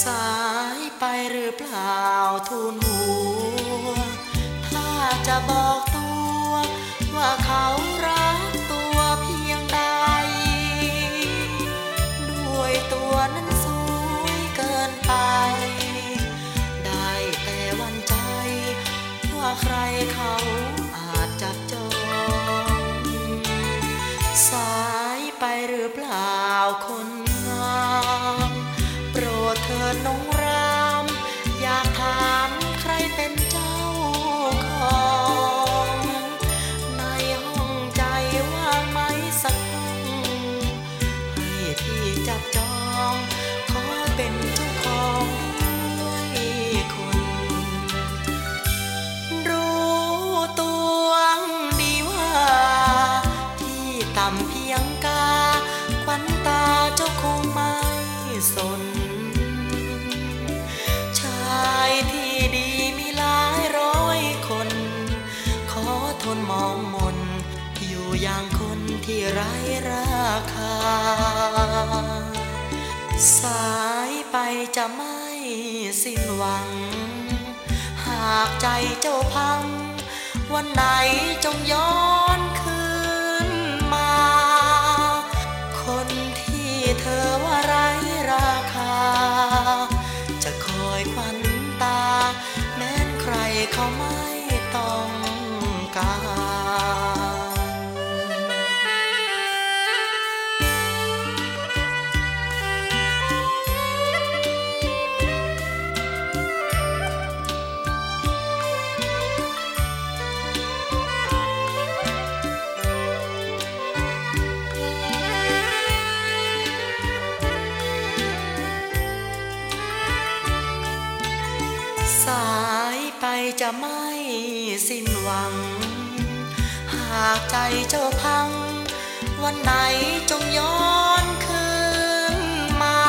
สายไปหรือเปล่าทูลหัว ถ้าจะบอกตัว ว่าเขารักตัวเพียงใด ด้วยตัวนั้นสวยเกินไป ได้แต่วันใจ ว่าใครเขาอาจจับจอง สายไปหรือเปล่าคน ต่ำเพียงกาควันตาเจ้าคงไม่สน ชายที่ดีมีหลายร้อยคน ขอทนมองมน อยู่อย่างคนที่ไร้ราคา สายไปจะไม่สิ้นหวัง หากใจเจ้าพัง วันไหนจงย้อน เขาไม่ต้องการสา จะไม่สิ้นหวัง หากใจเจ้าพัง วันไหนจงย้อนคืนมา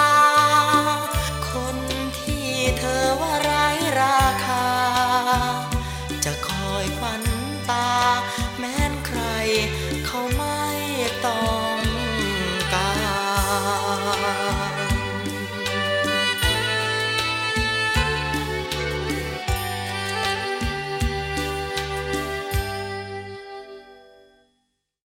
คนที่เธอว่าไร้ราคา จะคอยควันตา แม้นใครเขาไม่ต้อ